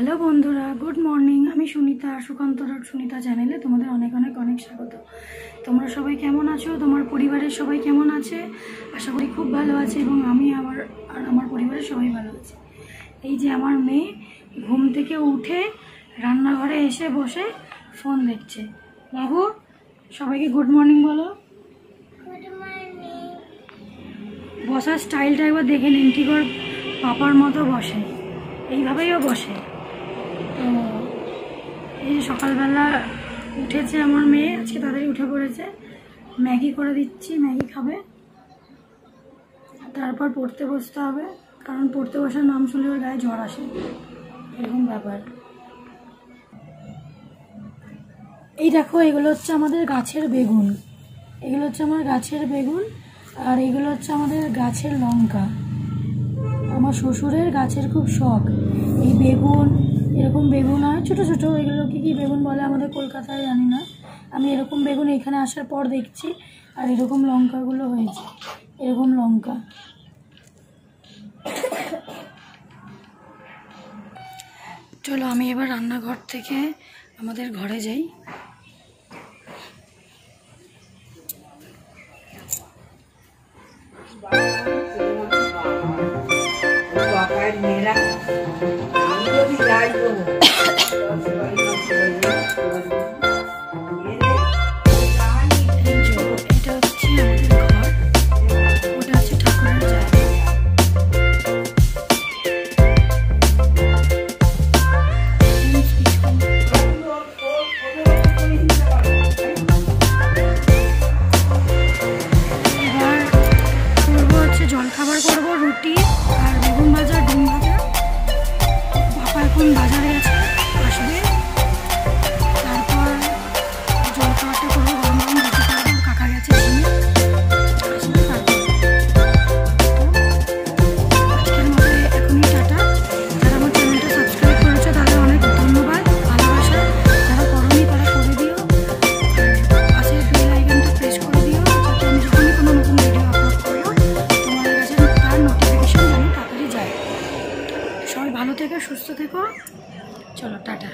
Hello বন্ধুরা good morning. আমি Sunita Sukanta dot Sunita চ্যানেলে তোমাদের অনেক অনেক অনেক স্বাগত। তোমরা সবাই কেমন আছো? তোমার পরিবারের সবাই কেমন আছে? আশা করি খুব ভালো আছে এবং আমি আমার আর আমার পরিবারের সবাই ভালো আছে। এই যে আমার মেয়ে ঘুম থেকে উঠে রান্নাঘরে এসে বসে ফোন দেখছে। বাবু সবাইকে গুড মর্নিং বলো। বসার স্টাইলটা একবার দেখে নিন কি করে পাপার মতো বসে। এইভাবেই ও বসে। তো এই সকালবেলা উঠেছে আমার মেয়ে, আজকে তাড়াতাড়ি উঠে পড়েছে। ম্যাগি করে দিচ্ছি, ম্যাগি খাবে। তারপর পড়তে বসতে হবে, কারণ পড়তে বসার নাম শুনলে ওর গায়ে জ্বর আসে। এরকম ব্যাপার। এই দেখো, এগুলো হচ্ছে আমাদের গাছের বেগুন। এগুলো হচ্ছে আমার গাছের বেগুন, আর এগুলো হচ্ছে আমাদের গাছের লঙ্কা। আমার শ্বশুরের গাছের খুব শখ। এই বেগুন এরকম বেগুন হয় ছোটো ছোটো এগুলো কি কি বেগুন বলে আমাদের কলকাতায় জানি না। আমি এরকম বেগুন এখানে আসার পর দেখছি, আর এরকম লঙ্কাগুলো হয়েছে। এরকম লঙ্কা। চলো আমি এবার রান্নাঘর থেকে আমাদের ঘরে যাই। বাবার 大丈夫。ভালো থেকো সুস্থ থেকো। চলো টাটা।